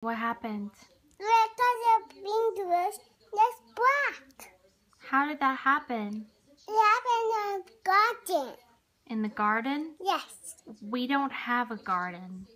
What happened? Because the pink was just black. How did that happen? It happened in the garden. In the garden? Yes. We don't have a garden.